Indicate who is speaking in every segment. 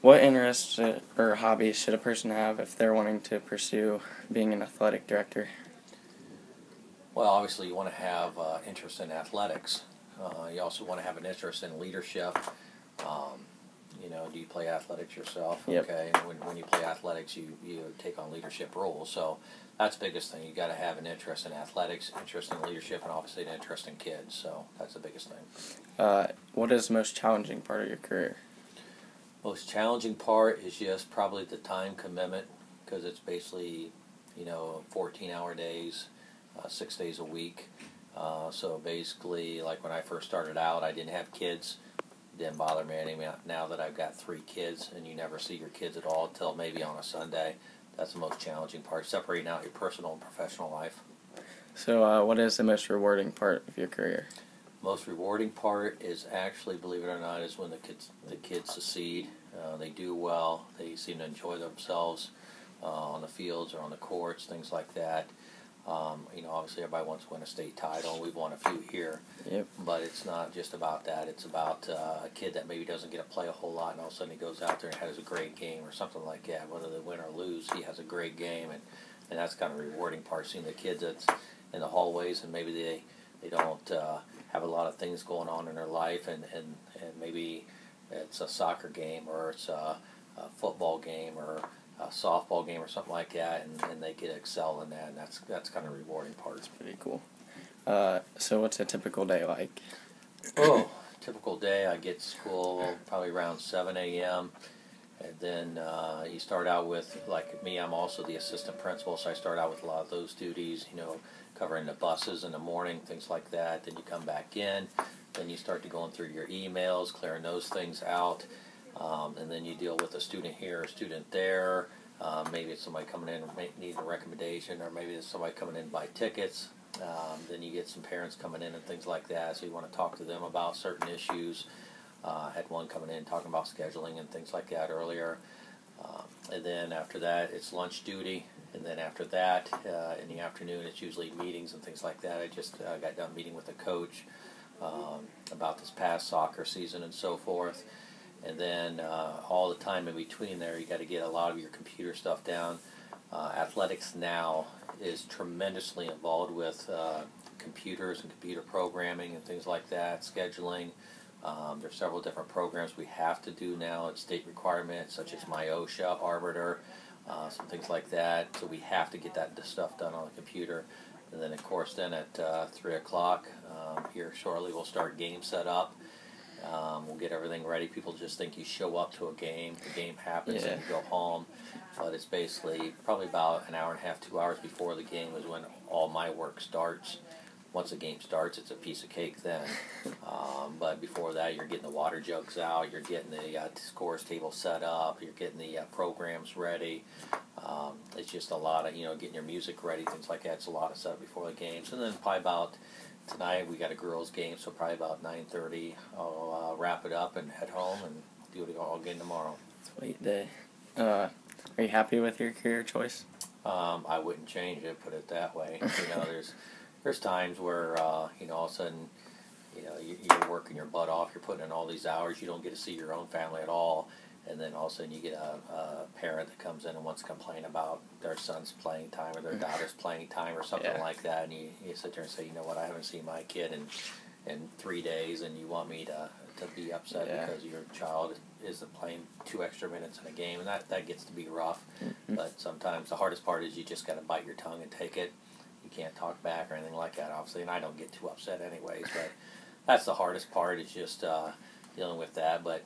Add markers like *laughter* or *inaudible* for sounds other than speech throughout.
Speaker 1: what interests or hobbies should a person have if they're wanting to pursue being an athletic director?
Speaker 2: Well, obviously, you want to have uh, interest in athletics. Uh, you also want to have an interest in leadership. Um, you know, do you play athletics yourself?
Speaker 1: Yep.
Speaker 2: Okay. When, when you play athletics, you, you take on leadership roles. So that's the biggest thing. You got to have an interest in athletics, interest in leadership, and obviously an interest in kids. So that's the biggest thing.
Speaker 1: Uh, what is the most challenging part of your career?
Speaker 2: Most challenging part is just probably the time commitment because it's basically, you know, 14 hour days, uh, six days a week. Uh, so basically, like when I first started out, I didn't have kids. Didn't bother me any. Now that I've got three kids, and you never see your kids at all until maybe on a Sunday, that's the most challenging part. Separating out your personal and professional life.
Speaker 1: So, uh, what is the most rewarding part of your career?
Speaker 2: Most rewarding part is actually, believe it or not, is when the kids the kids succeed. Uh, they do well. They seem to enjoy themselves uh, on the fields or on the courts, things like that. Um, you know, obviously everybody wants to win a state title. We've won a few here.
Speaker 1: Yep.
Speaker 2: But it's not just about that. It's about uh, a kid that maybe doesn't get to play a whole lot, and all of a sudden he goes out there and has a great game or something like that. Whether they win or lose, he has a great game, and, and that's kind of rewarding part. Seeing the kids that's in the hallways, and maybe they they don't uh, have a lot of things going on in their life, and, and, and maybe it's a soccer game or it's a, a football game or a softball game or something like that, and, and they get excel in that, and that's that's kind of rewarding part.
Speaker 1: It's pretty cool. Uh, so, what's a typical day like?
Speaker 2: Oh, typical day. I get to school probably around 7 a.m. And then uh, you start out with, like me, I'm also the assistant principal, so I start out with a lot of those duties, you know, covering the buses in the morning, things like that. Then you come back in, then you start to going through your emails, clearing those things out. Um, and then you deal with a student here, a student there. Um, maybe it's somebody coming in needing a recommendation, or maybe it's somebody coming in to buy tickets. Um, then you get some parents coming in and things like that, so you want to talk to them about certain issues. Uh, had one coming in talking about scheduling and things like that earlier. Um, and then after that, it's lunch duty. And then after that, uh, in the afternoon, it's usually meetings and things like that. I just uh, got done meeting with a coach um, about this past soccer season and so forth. And then uh, all the time in between there, you got to get a lot of your computer stuff down. Uh, athletics now is tremendously involved with uh, computers and computer programming and things like that, scheduling. Um, there's several different programs we have to do now at state requirements, such as MyOHSAA, Arbiter, uh, some things like that. So we have to get that stuff done on the computer. And then, of course, then at uh, 3 o'clock um, here shortly, we'll start game setup. Um, we'll get everything ready. People just think you show up to a game, the game happens,
Speaker 1: Yeah.
Speaker 2: and you go home. But it's basically probably about an hour and a half, two hours before the game is when all my work starts. Once the game starts, it's a piece of cake then. *laughs* Um, but before that, you're getting the water jugs out, you're getting the uh, scores table set up, you're getting the uh, programs ready. Um, it's just a lot of, you know, getting your music ready, things like that. It's a lot of stuff before the games. And then probably about tonight we got a girls game, so probably about 9.30 I'll uh, wrap it up and head home and do it all again tomorrow.
Speaker 1: Sweet day. Uh, are you happy with your career choice?
Speaker 2: Um, I wouldn't change it, put it that way. You know, *laughs* there's there's times where uh, you know all of a sudden, you know, you, you're working your butt off, you're putting in all these hours, you don't get to see your own family at all, and then all of a sudden you get a, a parent that comes in and wants to complain about their son's playing time or their daughter's playing time or something
Speaker 1: Yeah.
Speaker 2: like that, and you, you sit there and say, you know what, I haven't seen my kid in in three days, and you want me to to be upset
Speaker 1: Yeah.
Speaker 2: because your child isn't playing two extra minutes in a game, and that that gets to be rough.
Speaker 1: Mhm.
Speaker 2: But sometimes the hardest part is you just got to bite your tongue and take it. You can't talk back or anything like that, obviously, and I don't get too upset anyways. But that's the hardest part is just uh, dealing with that. But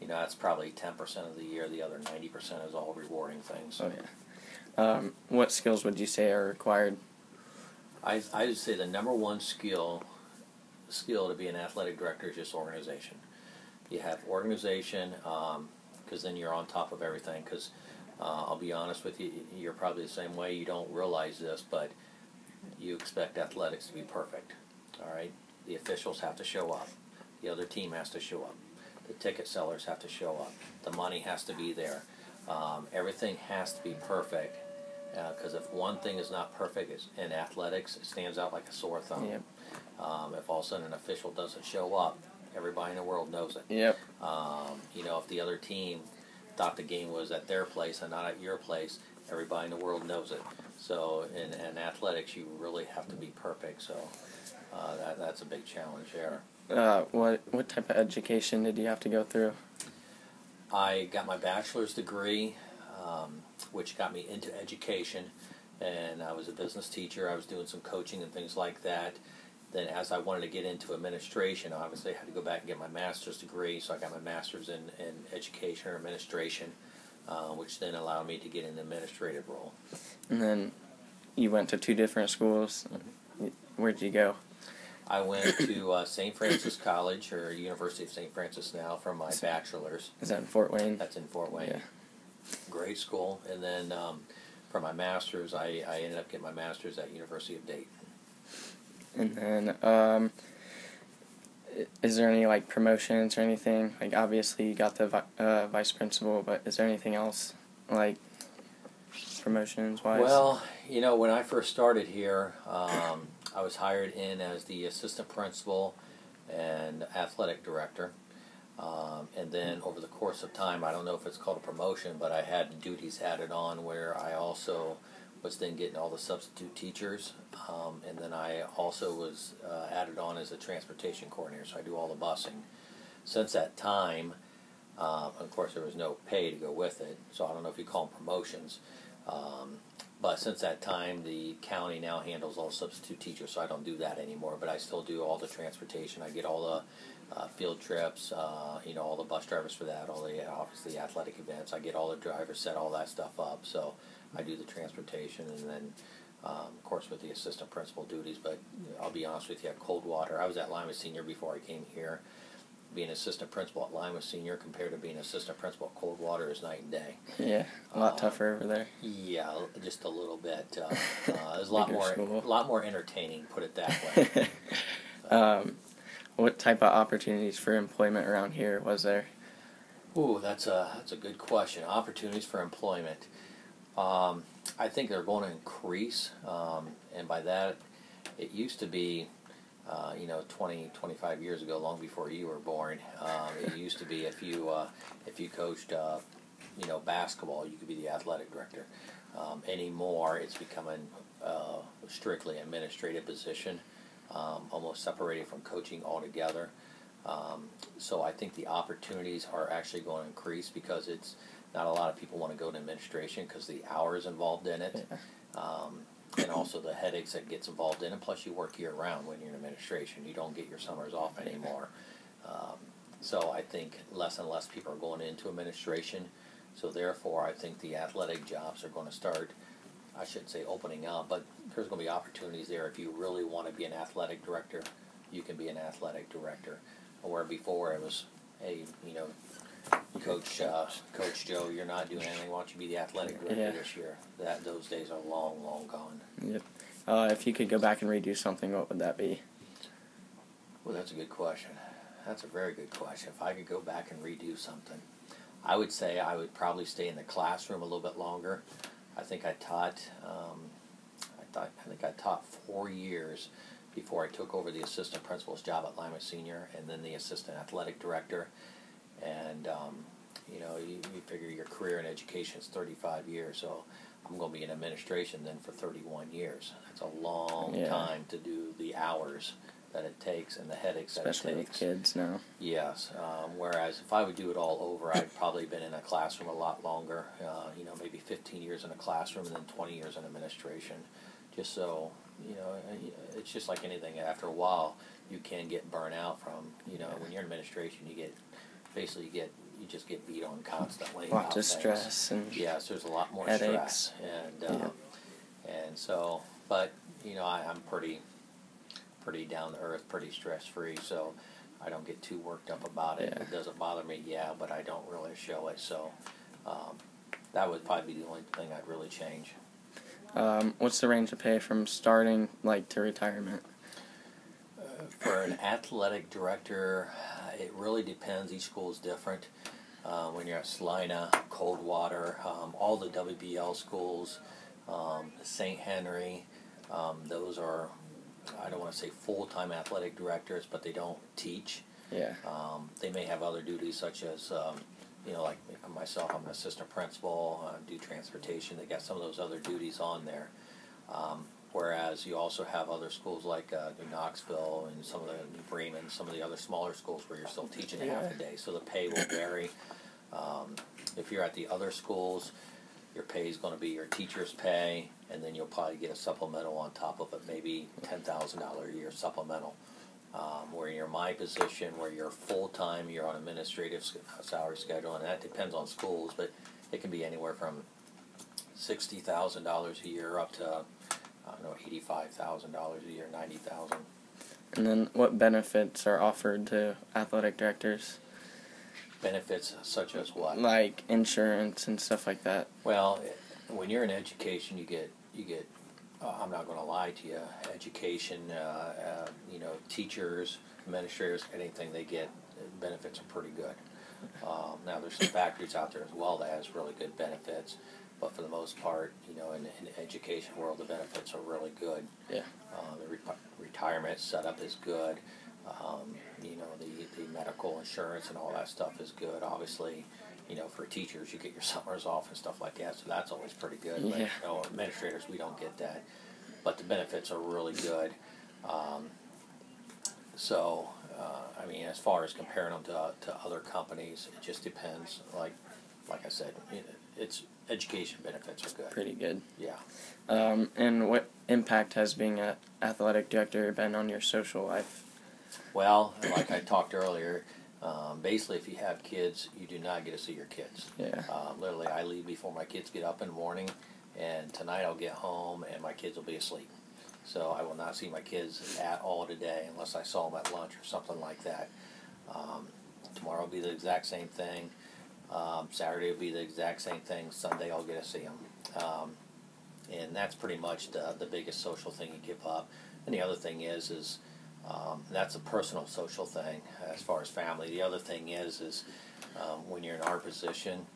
Speaker 2: you know, that's probably ten percent of the year. The other ninety percent is all rewarding things.
Speaker 1: Oh yeah. Um, what skills would you say are required?
Speaker 2: I I would say the number one skill skill to be an athletic director is just organization. You have organization because then you're on top of everything. Because uh, I'll be honest with you, you're probably the same way. You don't realize this, but you expect athletics to be perfect. All right, the officials have to show up. The other team has to show up. The ticket sellers have to show up. The money has to be there. Um, everything has to be perfect. Because if one thing is not perfect in athletics, it stands out like a sore thumb.
Speaker 1: Yep.
Speaker 2: Um, if all of a sudden an official doesn't show up, everybody in the world knows it.
Speaker 1: Yep.
Speaker 2: Um, you know, if the other team thought the game was at their place and not at your place, everybody in the world knows it. So in, in athletics, you really have to be perfect. So uh, that, that's a big challenge there.
Speaker 1: Uh, what what type of education did you have to go through?
Speaker 2: I got my bachelor's degree, um, which got me into education, and I was a business teacher. I was doing some coaching and things like that. Then, as I wanted to get into administration, obviously I had to go back and get my master's degree. So I got my master's in, in education or administration, uh, which then allowed me to get an administrative role.
Speaker 1: And then you went to two different schools. Where'd you go?
Speaker 2: I went to uh, St. Francis College or University of St. Francis now for my bachelor's.
Speaker 1: Is that in Fort Wayne?
Speaker 2: That's in Fort Wayne.
Speaker 1: Yeah.
Speaker 2: Great school. And then um, for my master's, I, I ended up getting my master's at University of Dayton.
Speaker 1: And then, um, is there any like promotions or anything? Like, obviously, you got the vi- uh, vice principal, but is there anything else like promotions wise?
Speaker 2: Well, you know, when I first started here, um, I was hired in as the assistant principal and athletic director. Um, and then over the course of time, I don't know if it's called a promotion, but I had duties added on where I also was then getting all the substitute teachers. Um, and then I also was uh, added on as a transportation coordinator, so I do all the busing. Since that time, uh, of course, there was no pay to go with it, so I don't know if you call them promotions. Um, but since that time, the county now handles all substitute teachers, so I don't do that anymore. But I still do all the transportation. I get all the uh, field trips, uh, you know, all the bus drivers for that, all the obviously athletic events. I get all the drivers, set all that stuff up. So I do the transportation, and then, um, of course, with the assistant principal duties. But I'll be honest with you, at Coldwater, I was at Lima Senior before I came here. Being assistant principal at Lima Senior compared to being assistant principal at Coldwater is night and day.
Speaker 1: yeah, a lot
Speaker 2: uh,
Speaker 1: tougher over there.
Speaker 2: Yeah, just a little bit. Uh, *laughs* uh, it was a lot more,
Speaker 1: school.
Speaker 2: a lot more entertaining. Put it that way. *laughs*
Speaker 1: um, what type of opportunities for employment around here was there?
Speaker 2: Ooh, that's a that's a good question. Opportunities for employment. Um, I think they're going to increase, um, and by that, it used to be, uh, you know, 20, 25 years ago, long before you were born. Um, it used to be if you uh, if you coached, uh, you know, basketball, you could be the athletic director. Um, anymore, it's becoming uh, strictly administrative position, um, almost separated from coaching altogether. Um, so I think the opportunities are actually going to increase because it's not a lot of people want to go to administration because the hours involved in it, um, and also the headaches that gets involved in it. Plus, you work year round when you're in administration. You don't get your summers off anymore. Um, so I think less and less people are going into administration. So therefore, I think the athletic jobs are going to start. I shouldn't say opening up, but there's going to be opportunities there. If you really want to be an athletic director, you can be an athletic director. Where before it was, hey, you know, Coach uh, Coach Joe, you're not doing anything. Why don't you be the athletic director
Speaker 1: Yeah.
Speaker 2: this year? That those days are long, long gone.
Speaker 1: Yep. Uh, if you could go back and redo something, what would that be?
Speaker 2: Well, that's a good question. That's a very good question. If I could go back and redo something, I would say I would probably stay in the classroom a little bit longer. I think I taught. Um, I thought I think I taught four years before I took over the assistant principal's job at Lima Senior, and then the assistant athletic director. And um, you know, you, you figure your career in education is 35 years, so I'm going to be in administration then for 31 years. That's a long
Speaker 1: Yeah.
Speaker 2: time to do the hours that it takes and the headaches
Speaker 1: Especially
Speaker 2: that it
Speaker 1: with
Speaker 2: takes.
Speaker 1: kids now.
Speaker 2: Yes. Um, whereas if I would do it all over, I'd probably been in a classroom a lot longer. Uh, you know, maybe 15 years in a classroom and then 20 years in administration. Just so you know, it's just like anything. After a while, you can get burnt out from. You know, when you're in administration, you get basically you get you just get beat on constantly.
Speaker 1: Lots of stress and
Speaker 2: Yes, there's a lot more
Speaker 1: Headaches.
Speaker 2: stress, and um, and so, but you know, I, I'm pretty pretty down to earth, pretty stress free, so I don't get too worked up about it.
Speaker 1: Yeah.
Speaker 2: It doesn't bother me, yeah, but I don't really show it. So um, that would probably be the only thing I'd really change.
Speaker 1: um, what's the range of pay from starting like to retirement?
Speaker 2: For an athletic director, uh, it really depends. Each school is different. Uh, when you're at Celina, Coldwater, um, all the WBL schools, um, St. Henry, um, those are, I don't want to say full time athletic directors, but they don't teach.
Speaker 1: Yeah.
Speaker 2: Um, they may have other duties such as um, you know, like myself, I'm an assistant principal, uh, do transportation. They got some of those other duties on there. Whereas you also have other schools like uh, New Knoxville and some of the New Bremen, some of the other smaller schools where you're still teaching half a day, so the pay will vary. Um, if you're at the other schools, your pay is going to be your teacher's pay, and then you'll probably get a supplemental on top of it, maybe ten thousand dollar a year supplemental. Um, where you're my position, where you're full time, you're on administrative salary schedule, and that depends on schools, but it can be anywhere from sixty thousand dollars a year up to I don't know eighty five thousand dollars a year, ninety thousand.
Speaker 1: And then what benefits are offered to athletic directors?
Speaker 2: Benefits such as what?
Speaker 1: Like insurance and stuff like that.
Speaker 2: Well, when you're in education, you get you get. Uh, I'm not going to lie to you. Education, uh, uh, you know, teachers, administrators, anything they get, benefits are pretty good. Um, now, there's some factories out there as well that has really good benefits, but for the most part, you know, in, in the education world, the benefits are really good.
Speaker 1: Yeah.
Speaker 2: Uh, the re- retirement setup is good. Um, you know, the, the medical insurance and all that stuff is good. Obviously, you know, for teachers, you get your *laughs* summers off and stuff like that, so that's always pretty good. But,
Speaker 1: Yeah.
Speaker 2: you know, administrators, we don't get that. But the benefits are really good. Um, so, uh, I mean, as far as comparing them to, to other companies, it just depends. Like, like I said, it, it's education benefits are good.
Speaker 1: Pretty good.
Speaker 2: Yeah.
Speaker 1: Um, and what impact has being an athletic director been on your social life?
Speaker 2: Well, like I talked earlier, um, basically, if you have kids, you do not get to see your kids.
Speaker 1: Yeah.
Speaker 2: Uh, literally, I leave before my kids get up in the morning, and tonight I'll get home and my kids will be asleep. So I will not see my kids at all today unless I saw them at lunch or something like that. Um, tomorrow will be the exact same thing. Um, Saturday will be the exact same thing. Sunday I'll get to see them. Um, and that's pretty much the, the biggest social thing you give up. And the other thing is, is um, that's a personal social thing as far as family. The other thing is, is um, when you're in our position,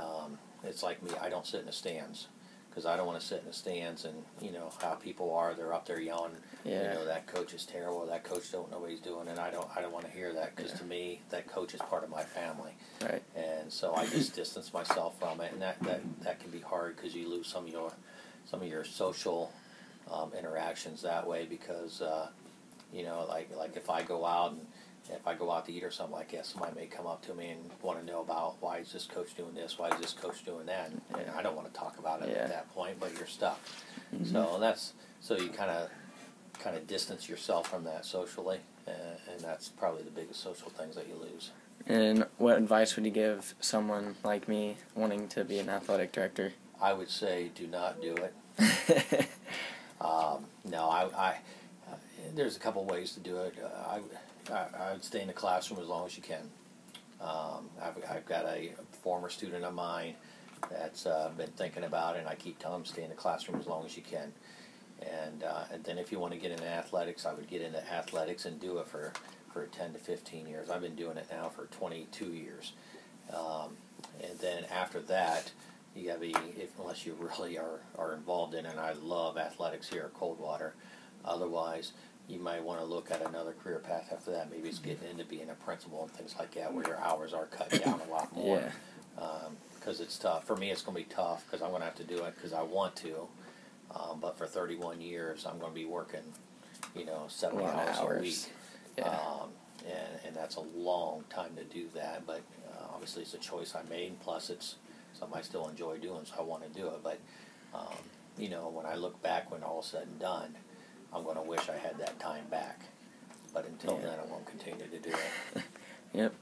Speaker 2: um, it's like me. I don't sit in the stands because I don't want to sit in the stands and you know how people are. They're up there yelling.
Speaker 1: Yeah.
Speaker 2: You know that coach is terrible. That coach don't know what he's doing, and I don't. I don't want to hear that because
Speaker 1: Yeah.
Speaker 2: to me, that coach is part of my family,
Speaker 1: Right.
Speaker 2: and so I just distance myself from it, and that that that can be hard because you lose some of your some of your social um, interactions that way because uh, you know like like if I go out and if I go out to eat or something like that, somebody may come up to me and want to know about why is this coach doing this, why is this coach doing that, and, and I don't want to talk about it
Speaker 1: Yeah.
Speaker 2: at that point, but you're stuck.
Speaker 1: Mhm.
Speaker 2: So that's so you kind of kind of distance yourself from that socially, and, and that's probably the biggest social things that you lose.
Speaker 1: And what advice would you give someone like me wanting to be an athletic director?
Speaker 2: I would say do not do it. *laughs* Um, no, I, I uh, there's a couple ways to do it. Uh, I, I, I would stay in the classroom as long as you can. Um, I've, I've got a former student of mine that's uh, been thinking about it, and I keep telling him stay in the classroom as long as you can. And uh, and then if you want to get into athletics, I would get into athletics and do it for for 10 to 15 years. I've been doing it now for 22 years. Um, and then after that, you gotta be if, unless you *laughs* really are, are involved in it. And I love athletics here at Coldwater. Otherwise, you might want to look at another career path after that. Maybe it's getting into being a principal and things like that, where your hours are cut down a lot more.
Speaker 1: Yeah.
Speaker 2: Because it's tough for me. It's going to be tough because I'm going to have to do it because I want to. Um, but for 31 years, I'm going to be working, you know, 70
Speaker 1: A lot
Speaker 2: hours, a week.
Speaker 1: Yeah.
Speaker 2: Um, and, and that's a long time to do that, but uh, obviously it's a choice I made. Plus, it's something I still enjoy doing, so I want to do it. But um, you know, when I look back, when all said and done, I'm going to wish I had that time back. But until then, I won't continue to do it. *laughs*
Speaker 1: Yep.